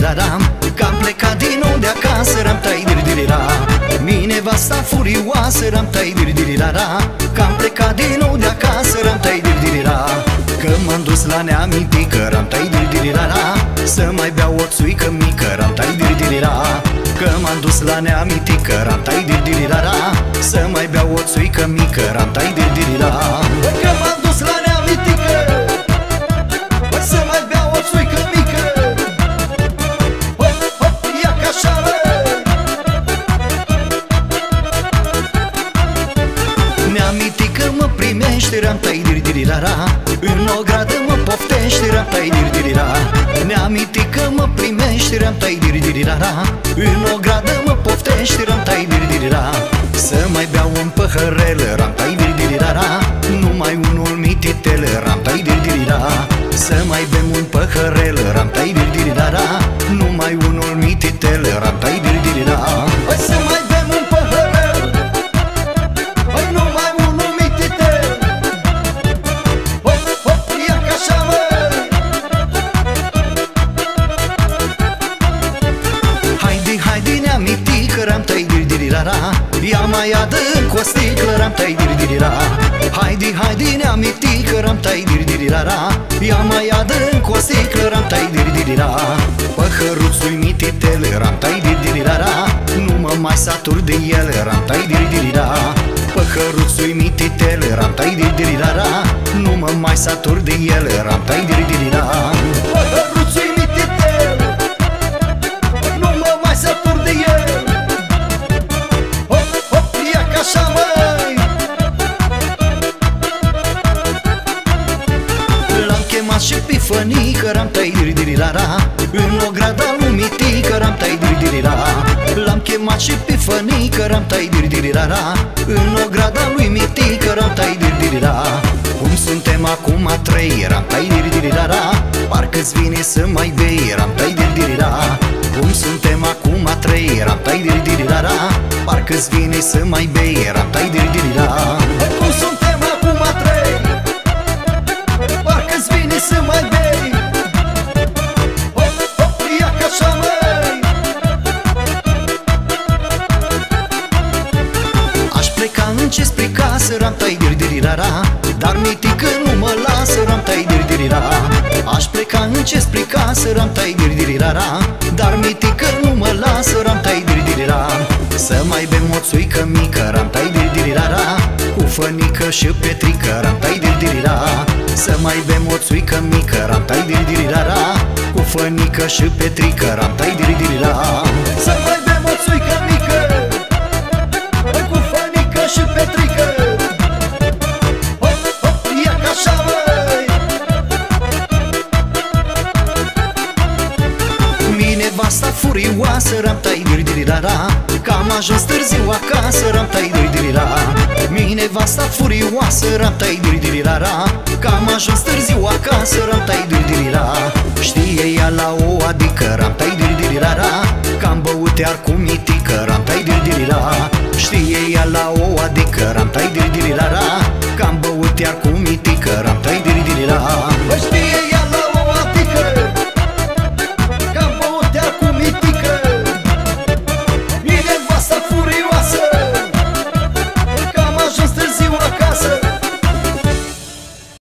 ram tai dir dir ra ram Că am plecat din nou de acasă ram tai dir dir ra Mine va sta furioasă ram tai dir dir ra ra Că am plecat din nou de acasă ram tai dir dir ra Că m-am dus la neamintică ram tai dir dir ra ra Să mai beau o țuică mică ram tai dir dir ra Că m-am dus la neamintică ram tai dir dir ra ra Să mai beau o țuică mică ram tai Ram tai dir dir ra ra În o gradă mă poftește Ram tai dir dir ra Mi-aminti că mă primește Ram tai dir dir ra ra În o gradă mă poftește Ram tai dir dir ra Să mai beau un păhărel Ram tai dir dir ra ra Numai unul mititel Ram tai dir dir ra Să mai bem un păhărel Ram tai dir dir ra ra Numai unul mititel Ram tai diri diri ra ra Ia mai adânc o sticlă ram tăi diri diri ra. Haide, haide, ne-aminti că ram tăi diri diri ra ra. Ia mai adânc o sticlă ram tăi diri diri ra. Păhăruțul mititel ram tăi diri diri ra ra. Nu mă mai satur de el ram tăi diri diri ra. Păhăruțul mititel ram tăi diri diri ra ra. Nu mă mai satur de el ram tăi diri diri fănică Ram tai diri diri ra ra În o grada lui mitică Ram tai diri diri ra L-am chemat și pe fănică Ram tai diri diri ra ra În o grada lui mitică Ram tai diri diri ra Cum suntem acum a trei Ram tai diri diri ra ra Parcă-ți vine să mai bei Ram tai diri diri ra Cum suntem acum a trei Ram tai diri diri ra ra Parcă-ți vine să mai bei Ram tai diri încet spre casă, ram tai dir dir ra ra. Dar mitică nu mă lasă, ram tai dir dir ra. Aș pleca încet spre casă, ram tai dir dir ra ra. Dar mitică nu mă lasă, ram tai dir dir ra. Să mai bem o țuică mică, ram tai dir dir ra ra. Cu fănică și petrică, ram tai dir dir ra. Să mai bem o țuică mică, ram tai dir dir ra ra. Cu fănică și petrică, ram tai serioasă Raptai diri diri rara Că am ajuns târziu acasă Raptai diri diri rara Mine va sta furioasă Raptai diri diri rara Că am ajuns târziu acasă Raptai diri diri rara Știe ea la o adică Raptai diri diri rara Că am băut iar cu mitică Raptai diri diri rara Știe ea la o adică Raptai diri diri rara Că am băut iar cu mitică